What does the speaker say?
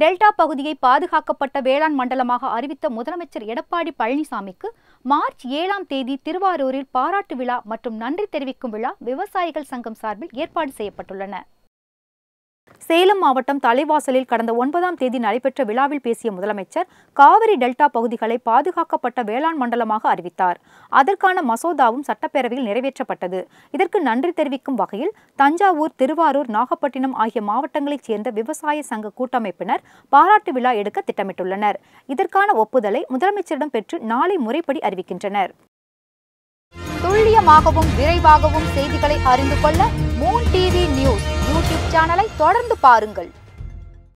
Delta பகுதியை பாதுகாக்கப்பட்ட வேளாண் மண்டலமாக அறிவித்த முதலமைச்சர் எடப்பாடி பழனிசாமிக்கு மார்ச் ஏழாம் தேதி திருவாரூரில் பாராட்டு விழா மற்றும் நன்றி தெரிவிக்கும் விழா விவசாயிகள் சங்கம் சார்பில் ஏற்பாடு செய்யப்பட்டுள்ளன. சேலம் மாவட்டம் தலைவாசலில் கடந்த ஒன்பதாம் தேதி நடைபெற்ற விழாவில் பேசிய முதலமைச்சர் காவிரி டெல்டா பகுதிகளை பாதுகாக்கப்பட்ட வேளாண் மண்டலமாக அறிவித்தார். அதற்கான மசோதாவும் சட்டப்பேரவையில் நிறைவேற்றப்பட்டது. இதற்கு நன்றி தெரிவிக்கும் வகையில் தஞ்சாவூர் திருவாரூர் நாகப்பட்டினம் ஆகிய மாவட்டங்களைச் சேர்ந்த விவசாய சங்க கூட்டமைப்பினர் பாராட்டு விழா எடுக்க திட்டமிட்டுள்ளனர். இதற்கான ஒப்புதலை முதலமைச்சரிடம் பெற்று நாளை முறைப்படி அறிவிக்கின்றனர். துல்லியமாகவும் விரைவாகவும் செய்திகளை அறிந்து கொள்ள மூன் டி சேனலை தொடர்ந்து பாருங்கள்.